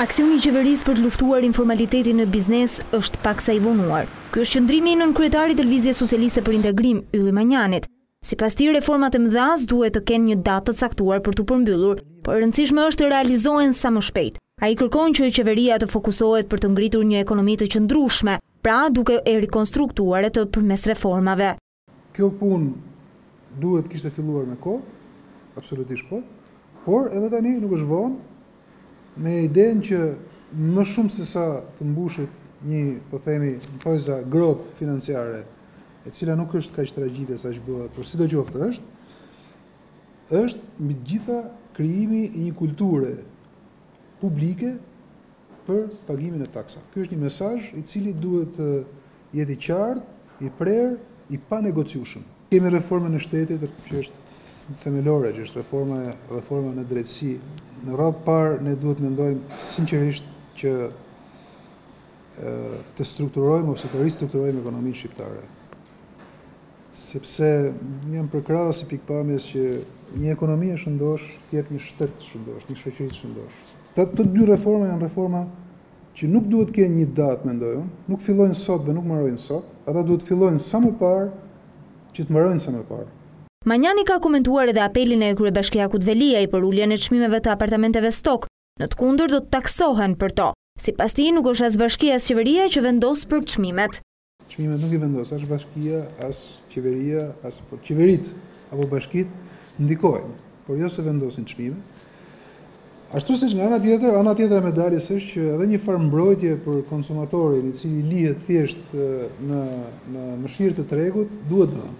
Aksioni i qeverisë për të luftuar informalitetin në biznes është paksa i vonuar. Ky është qëndrimi i nënkryetarit të Lëvizjes Socialiste për Integrim, Ylli Manjanit. Sipas tij, reformat e mëdha s'duhet të kenë një datë të caktuar për t'u përmbyllur, por e rëndësishme është të realizohen sa më shpejt. Ai kërkon që qeveria të fokusohet për të ngritur një ekonomi të qëndrueshme, pra duke e rikonstruktuar atë përmes reformave. Kjo punë duhet të kishte filluar me kohë, absolutisht po, por edhe tani nuk është vonë, me idenë që më shumë se sa të mbushet një, po themi, në thojza gropë financiare, e cila nuk është kaq tragjike sa ç'bëhet, por sidoqoftë është, është mbi të gjitha krijimi i një kulture publike për pagimin e taksave. Ky është një mesazh i cili duhet të jetë i qartë, i prerë, i panegociueshëm. Kemi reformën e shtetit që është themelore, që është reforma e reforma në drejtësi. Në radhë të parë ne duhet të mendojmë sinqerisht që të strukturojmë ose të ristrukturojmë ekonominë shqiptare. Sepse jam përkrahës i pikëpamjes që një ekonomi e shëndoshë të jetë një shtet të shëndoshë, një shoqëri të shëndoshë. Këto dy reforma janë reforma që nuk duhet të kenë një datë, mendoj unë, nuk fillojnë sot dhe nuk mbarojnë sot, ata duhet të fillojnë sa më parë që të mbarojnë sa më parë. Manjani ka komentuar edhe apelin e kryebashkiakut Veliaj për uljen e çmimeve të apartamenteve stok, në të kundërt do të taksohen për to. Sipas tij, nuk është as bashkia as qeveria që vendos për çmimet. Çmimet nuk i vendos as bashkia, as qeveria, as po qeveritë apo bashkitë ndikojnë, por jo se vendosin çmime. Ashtu siç nga ana tjetër, ana tjetër e medaljes është që edhe një farë mbrojtje për konsumatorin i cili lihet thjesht në në mëshirë të tregut duhet dhënë.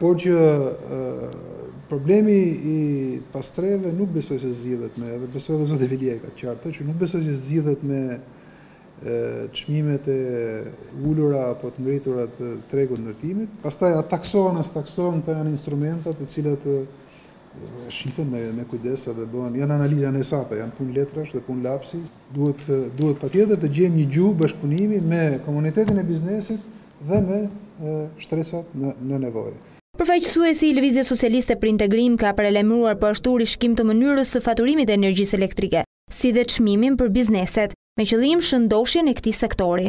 Por që problemi i pastrehëve nuk besoj se zgjidhet me, edhe besoj edhe zoti Veliaj ka qartë që nuk besoj se zgjidhet me çmimet e ulura apo të ngritura të tregut ndërtimit. Pastaj a taksohen, a s'taksohen, këta janë instrumenta të cilat shihen me, me kujdes dhe bëhen, janë analizë, janë hesape, janë punë letrash dhe punë lapsi. Duhet, duhet patjetër të gjejmë një gjuhë bashkëpunimi me komunitetin e biznesit dhe me shtresat në, në nevojë. Përfaqësuesi i Lëvizjes Socialiste për Integrim ka paralajmëruar po ashtu rishikim të mënyrës së faturimit të energjisë elektrike. si dhe çmimin për bizneset, me qëllim shëndoshjen e këtij sektori.